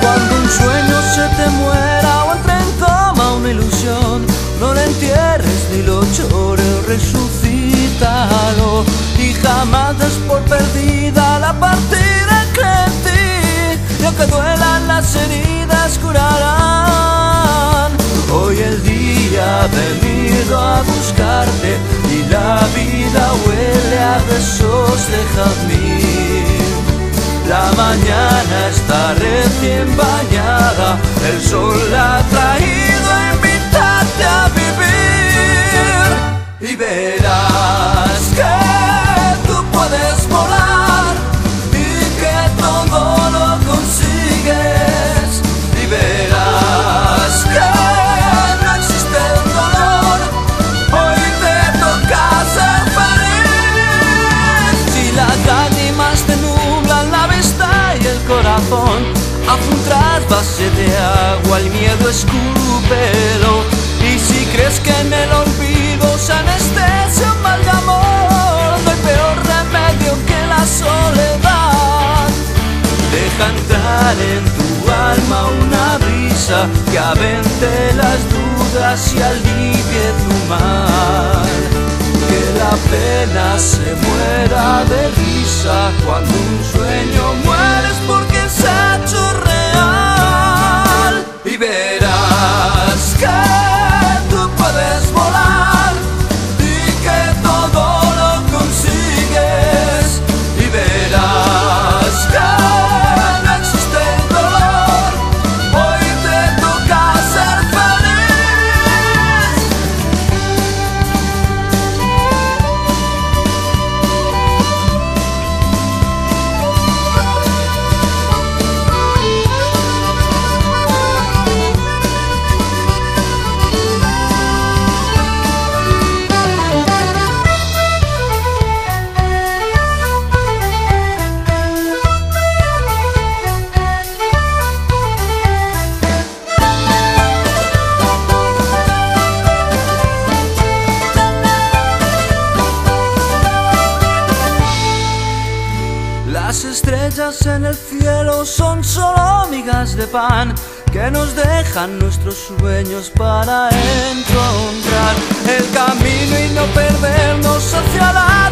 Cuando un sueño se te muera o entra en coma una ilusión, no la entierres ni lo llores, resucítalo y jamás des por perdida la partida que en ti, y aunque duelan las heridas curarán. Hoy el día ha venido a buscarte y la vida huele a besos de jazmín. La mañana está recién bañada, el sol la ha traído a invitarte a vivir. Y verás trasvase de agua, el miedo escúpelo. Y si crees que en el olvido se anestesia un mal amor, no hay peor remedio que la soledad. Deja entrar en tu alma una brisa que avente las dudas y alivie tu mal. Que la pena se muera de risa cuando un sueño Las estrellas en el cielo son solo migas de pan que nos dejan nuestros sueños para encontrar el camino y no perdernos hacia la